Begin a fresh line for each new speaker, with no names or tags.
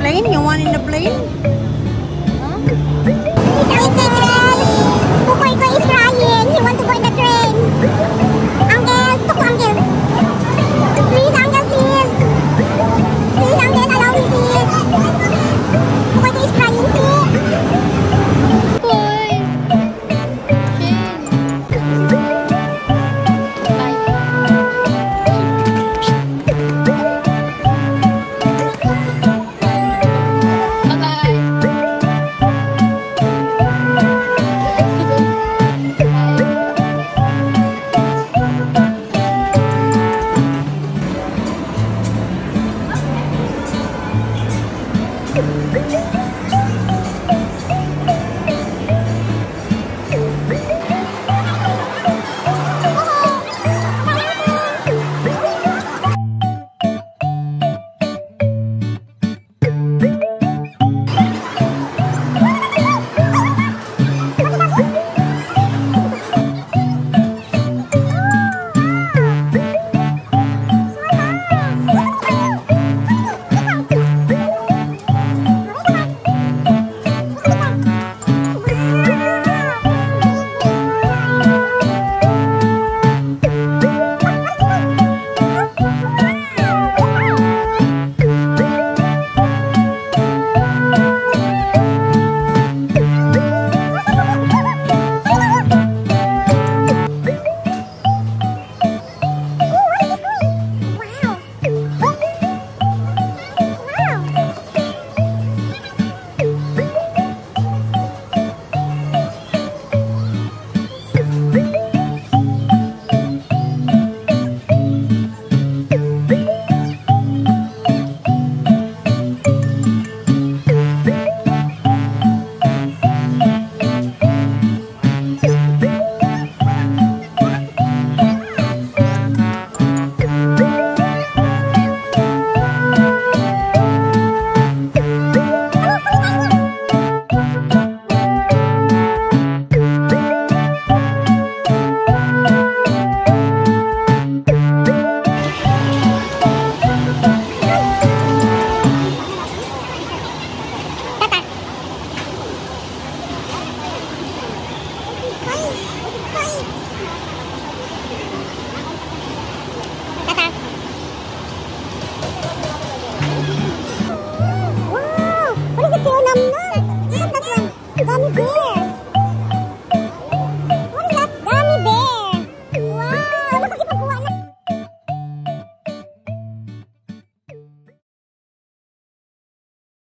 Plane? You want in the plane? Achoo! Achoo!